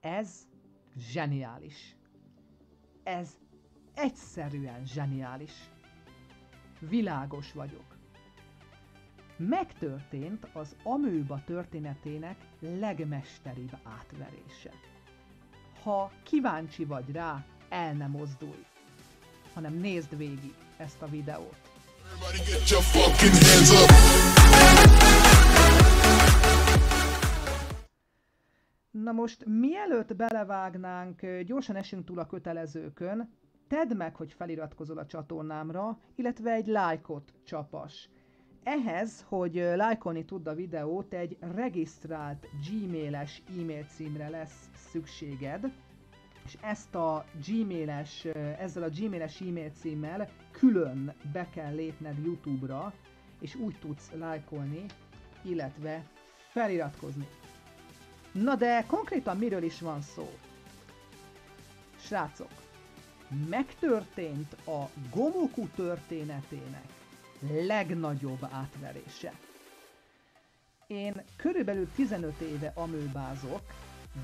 Ez zseniális. Ez egyszerűen zseniális. Világos vagyok. Megtörtént az amőba történetének legmesteribb átverése. Ha kíváncsi vagy rá, el ne mozdulj, hanem nézd végig ezt a videót. Na most, mielőtt belevágnánk, gyorsan esünk túl a kötelezőkön, tedd meg, hogy feliratkozol a csatornámra, illetve egy lájkot csapas. Ehhez, hogy lájkolni tudd a videót, egy regisztrált gmail-es e-mail címre lesz szükséged, és ezt a gmail-es, ezzel a gmail-es e-mail címmel külön be kell lépned YouTube-ra, és úgy tudsz lájkolni, illetve feliratkozni. Na de konkrétan miről is van szó? Srácok, megtörtént a Gomoku történetének legnagyobb átverése. Én körülbelül 15 éve amőbázok,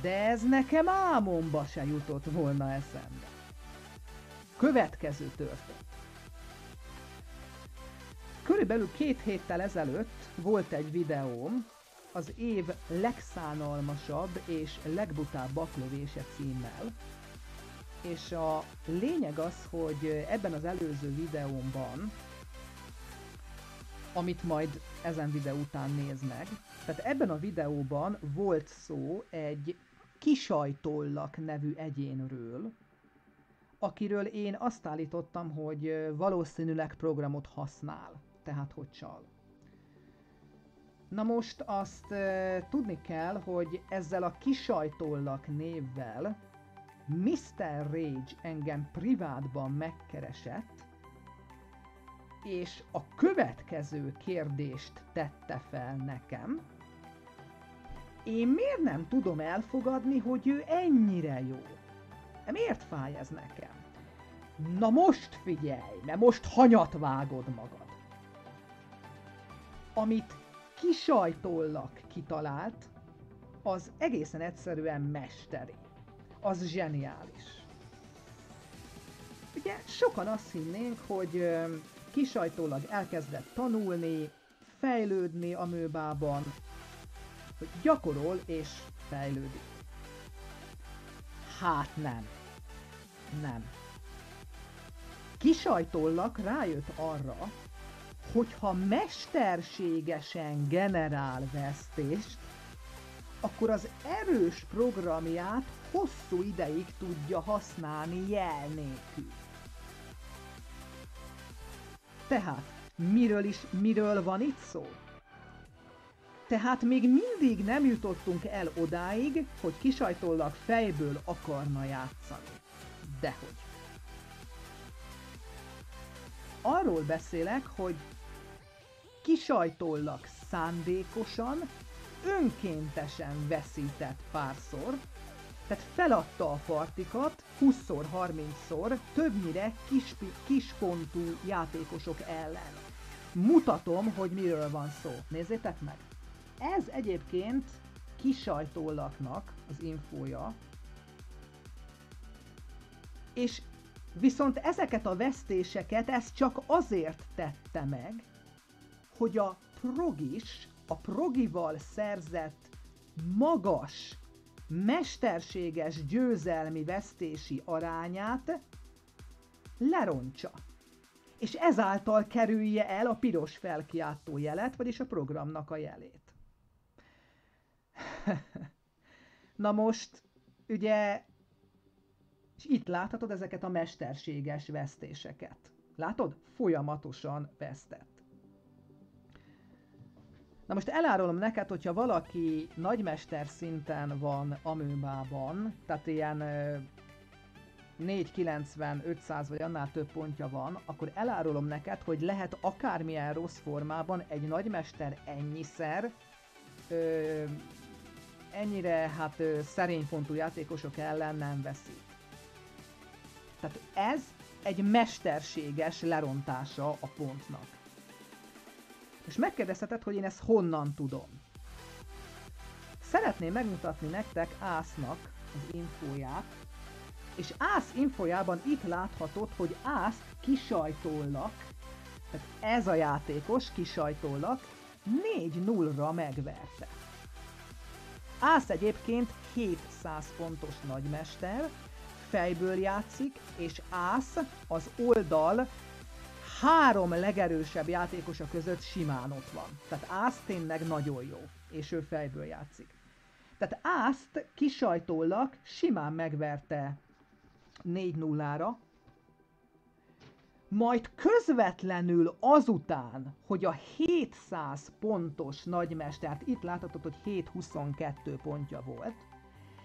de ez nekem álmomba se jutott volna eszembe. Következő történt. Körülbelül két héttel ezelőtt volt egy videóm, az év legszánalmasabb és legbutább baklövése címmel, és a lényeg az, hogy ebben az előző videómban, amit majd ezen videó után néz meg, tehát ebben a videóban volt szó egy Kisajtollak nevű egyénről, akiről én azt állítottam, hogy valószínűleg programot használ, tehát hogy csal. Na most azt e, tudni kell, hogy ezzel a kisajtollak névvel Mr. Rage engem privátban megkeresett, és a következő kérdést tette fel nekem. Én miért nem tudom elfogadni, hogy ő ennyire jó? Miért fáj ez nekem? Na most figyelj, mert most hanyat vágod magad. Amit kisajtollak kitalált, az egészen egyszerűen mesteri. Az zseniális. Ugye sokan azt hinnénk, hogy kisajtólag elkezdett tanulni, fejlődni a műbában, hogy gyakorol és fejlődik. Hát nem. Nem. Kisajtollak rájött arra, hogyha mesterségesen generál vesztést, akkor az erős programját hosszú ideig tudja használni jel nélkül. Tehát, miről is, miről van itt szó? Tehát még mindig nem jutottunk el odáig, hogy kisajtólag fejből akarna játszani. Dehogy. Arról beszélek, hogy kisajtólag szándékosan, önkéntesen veszített párszor, tehát feladta a partikat 20-szor, 30-szor, többnyire kis, kispontú játékosok ellen. Mutatom, hogy miről van szó. Nézzétek meg! Ez egyébként kisajtólaknak az infója, és viszont ezeket a vesztéseket ez csak azért tette meg, hogy a progis, a progival szerzett magas, mesterséges győzelmi vesztési arányát lerontsa. És ezáltal kerülje el a piros felkiáltó jelet, vagyis a programnak a jelét. Na most, ugye, és itt láthatod ezeket a mesterséges vesztéseket. Látod? Folyamatosan vesztett. Na most elárulom neked, hogyha valaki nagymester szinten van amőbában, tehát ilyen 490, 500 vagy annál több pontja van, akkor elárulom neked, hogy lehet akármilyen rossz formában egy nagymester ennyiszer ö, ennyire hát ö, szerény pontú játékosok ellen nem veszít. Tehát ez egy mesterséges lerontása a pontnak. És megkérdezheted, hogy én ezt honnan tudom. Szeretném megmutatni nektek Ásznak az infóját, és Ász infójában itt láthatod, hogy Ászt kisajtóllak, tehát ez a játékos kisajtóllak 4-0-ra megverte. Ász egyébként 700 pontos nagymester, fejből játszik, és Ász az oldal három legerősebb játékosa között simán ott van. Tehát Ász tényleg nagyon jó, és ő fejből játszik. Tehát Ászt kisajtólag simán megverte 4-0-ra, majd közvetlenül azután, hogy a 700 pontos nagymestert, itt láthatod, hogy 722 pontja volt,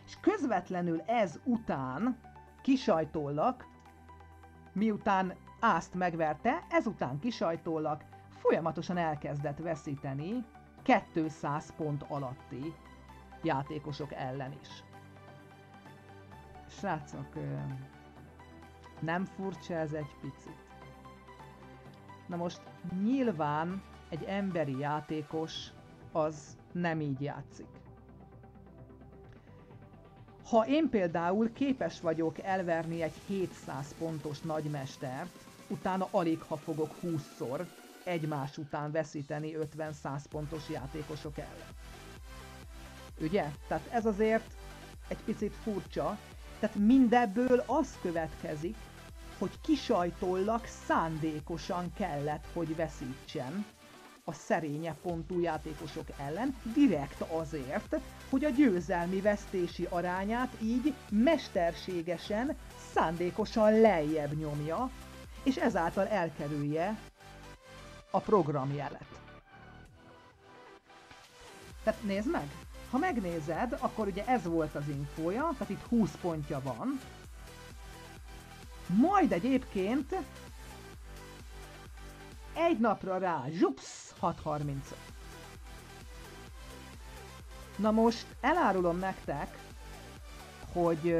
és közvetlenül ez után kisajtólag, miután Ászt megverte, ezután kisajtólag folyamatosan elkezdett veszíteni 200 pont alatti játékosok ellen is. Srácok, nem furcsa ez egy picit? Na most nyilván egy emberi játékos az nem így játszik. Ha én például képes vagyok elverni egy 700 pontos nagymestert, utána alig ha fogok 20-szor egymás után veszíteni 50-100 pontos játékosok ellen. Ugye? Tehát ez azért egy picit furcsa. Tehát mindebből az következik, hogy kisajtólag szándékosan kellett, hogy veszítsen a szerénye pontú játékosok ellen, direkt azért, hogy a győzelmi vesztési arányát így mesterségesen, szándékosan lejjebb nyomja, és ezáltal elkerülje a programjelet. Tehát nézd meg! Ha megnézed, akkor ugye ez volt az infója, tehát itt 20 pontja van. Majd egyébként egy napra rá, zsupsz, 6.30 Na most elárulom nektek, hogy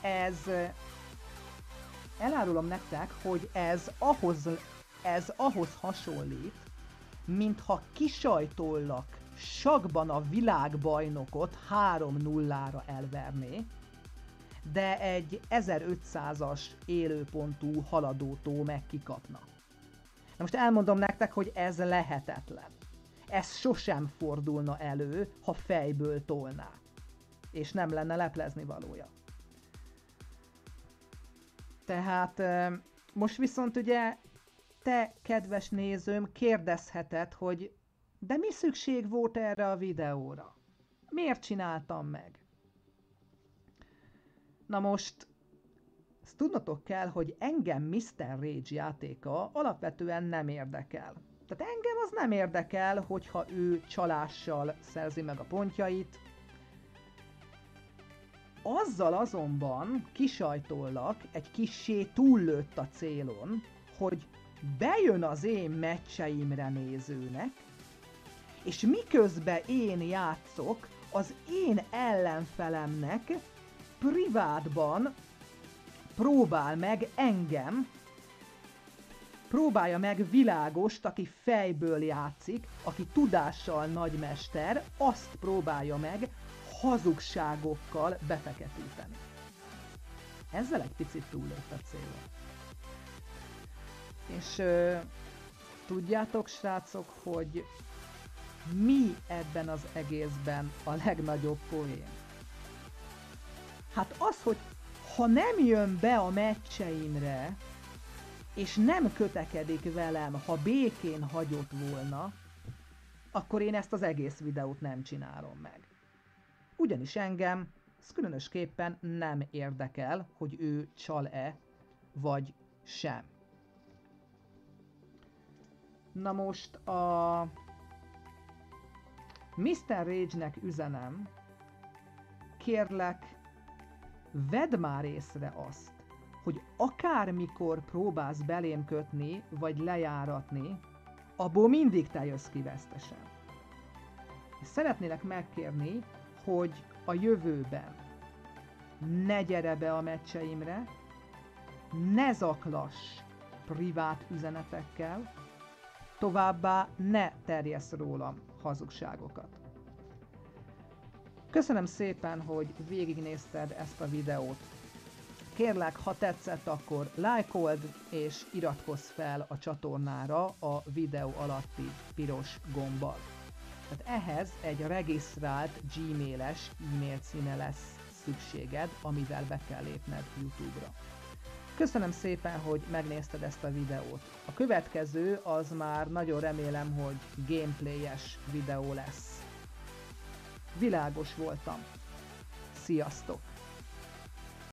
ez elárulom nektek, hogy ez ahhoz, ez ahhoz hasonlít, mintha kisajtollak sakban a világbajnokot 3-0-ra elverné, de egy 1500-as élőpontú haladótó meg kikapna. Most elmondom nektek, hogy ez lehetetlen. Ez sosem fordulna elő, ha fejből tolná. És nem lenne leplezni valója. Tehát most viszont ugye te, kedves nézőm, kérdezheted, hogy de mi szükség volt erre a videóra? Miért csináltam meg? Na most, tudnotok kell, hogy engem Mr. Rage játéka alapvetően nem érdekel. Tehát engem az nem érdekel, hogyha ő csalással szerzi meg a pontjait. Azzal azonban kisajtollak egy kissé túllőtt a célon, hogy bejön az én meccseimre nézőnek, és miközben én játszok, az én ellenfelemnek privátban próbál meg engem, próbálja meg világost, aki fejből játszik, aki tudással nagymester, azt próbálja meg hazugságokkal befeketíteni. Ezzel egy picit túllőtt a célra. És ö, tudjátok, srácok, hogy mi ebben az egészben a legnagyobb poén? Hát az, hogy ha nem jön be a meccseimre, és nem kötekedik velem, ha békén hagyott volna, akkor én ezt az egész videót nem csinálom meg. Ugyanis engem ez különösképpen nem érdekel, hogy ő csal-e, vagy sem. Na most a Mr. Rage-nek üzenem, kérlek, vedd már észre azt, hogy akármikor próbálsz belém kötni, vagy lejáratni, abból mindig te jössz ki vesztesen. És szeretnélek megkérni, hogy a jövőben ne gyere be a meccseimre, ne zaklass privát üzenetekkel, továbbá ne terjesz rólam hazugságokat. Köszönöm szépen, hogy végignézted ezt a videót. Kérlek, ha tetszett, akkor lájkold és iratkozz fel a csatornára a videó alatti piros gombbal. Tehát ehhez egy regisztrált gmail-es e-mail címe lesz szükséged, amivel be kell lépned YouTube-ra. Köszönöm szépen, hogy megnézted ezt a videót. A következő az már nagyon remélem, hogy gameplayes videó lesz. Világos voltam. Sziasztok!